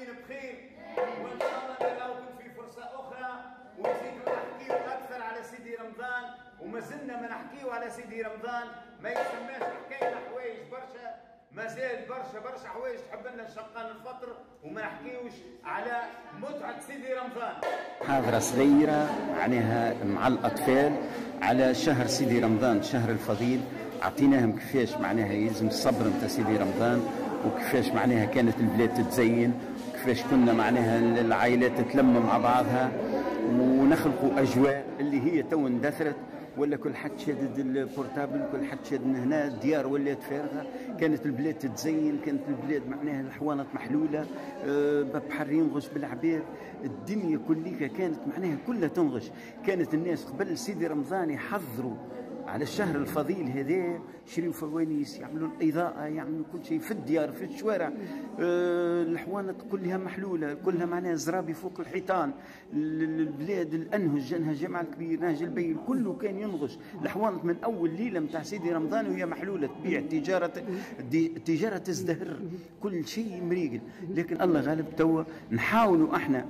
حيين بخير. وإن شاء الله نلقاوكم في فرصة أخرى. ونزيدوا نحكيو أكثر على سيدي رمضان. وما زلنا ما نحكيو على سيدي رمضان. ما يسماش حكاية حوايج برشا. ما زال برشا برشا حوايج تحب لنا نشقان الفطر وما نحكيوش على متعة سيدي رمضان. محاضرة صغيرة معناها مع الأطفال على شهر سيدي رمضان شهر الفضيل. أعطيناهم كيفاش معناها يلزم الصبر نتاع سيدي رمضان. وكيفاش معناها كانت البلاد تتزين. وكيفاش كنا معناها العائلات تتلم مع بعضها ونخلقوا أجواء اللي هي تو اندثرت ولا كل حد شادد ال portable كل حد شاد من هنا الديار ولات فارغة. كانت البلاد تتزين كانت البلاد معناها الحوانط محلولة آه، بحر ينغش بالعباد الدنيا كلها كانت معناها كلها تنغش. كانت الناس قبل سيدي رمضان يحضروا على الشهر الفضيل هذا يشريوا فوانيس يعملوا الإضاءة يعملوا كل شيء في الديار في الشوارع آه، الحوانط كلها محلولة كلها معناها زرابي فوق الحيطان. ال- ال- البلاد الأنهج نهج جمع الكبير نهج البين كله كان ينغش. الحوانط من أول ليلة نتاع سيدي رمضان وهي محلولة تبيع تجاره دي تجاره تزدهر كل شيء مريقل. لكن الله غالب توا نحاولوا إحنا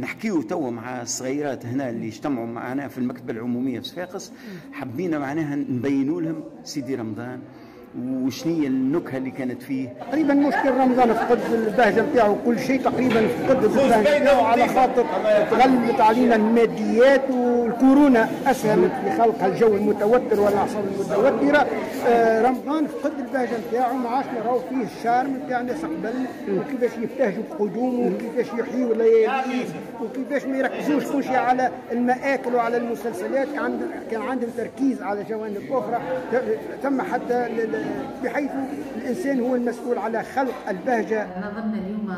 نحكيو توا مع الصغيرات هنا اللي اجتمعوا معنا في المكتبة العمومية في صفاقس حبينا معناها نبينوا لهم سيدي رمضان. وشنية النكهة اللي كانت فيه؟ تقريبا مشكل رمضان فقد البهجة نتاعو كل شيء تقريبا فقد البهجة. نتاعو على خاطر تغلبت علينا الماديات والكورونا أسهمت في خلق الجو المتوتر والأعصاب المتوترة. آه، رمضان فقد البهجة نتاعو ما عادش نراو فيه الشارم نتاع الناس قبل وكيفاش يبتهجوا بقدومه وكيفاش يحيوا ليالي وكيفاش ما يركزوش كل شيء على المآكل وعلى المسلسلات. كان عند- كان عندهم تركيز على جوانب أخرى. تم حتى بحيث الإنسان هو المسؤول على خلق البهجة. نظمنا اليوم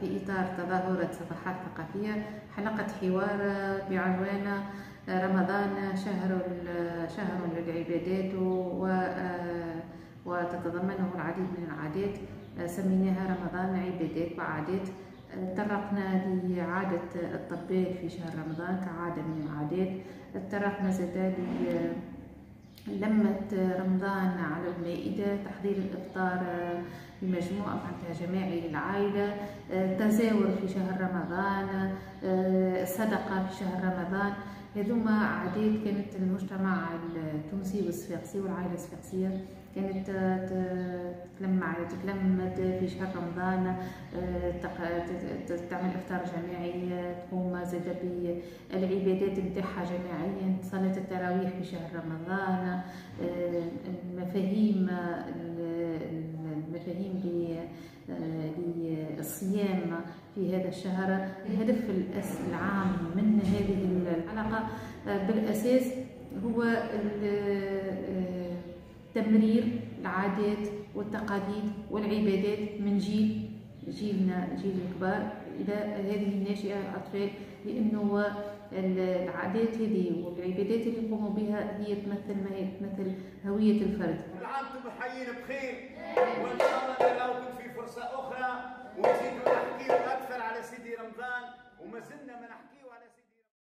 في إطار تظاهرة صفحات ثقافية حلقة حوار بعنوان رمضان شهر شهر للعبادات وتتضمنه العديد من العادات. سميناها رمضان عبادات وعادات. تطرقنا لعادة الطبال في شهر رمضان كعادة من العادات. تطرقنا زاد لمة رمضان على المائدة تحضير الإفطار بمجموعة معناتها جماعي للعائلة التزاور في شهر رمضان الصدقة في شهر رمضان. هذوما عادات كانت المجتمع التونسي والصفاقسي والعائلة الصفاقسية كانت تتلم تتلمد في شهر رمضان تعمل إفطار جماعي بالعبادات نتاعها جماعيا صلاة التراويح في شهر رمضان المفاهيم المفاهيم للصيام في هذا الشهر. الهدف العام من هذه الحلقة بالأساس هو تمرير العادات والتقاليد والعبادات من جيل جيلنا جيل الكبار. إلى هذه الناشئة الأطفال لأنه العادات هذه والعبادات اللي يقوموا بها هي تمثل ما هي تمثل هوية الفرد. كل عام وأنتم حيين بخير وإن شاء الله نلقاوكم في فرصة أخرى ونزيدوا نحكيو أكثر على سيدي رمضان وما زلنا ما نحكيو على